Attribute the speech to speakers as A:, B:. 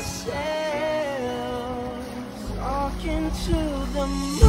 A: myself, talking to the moon.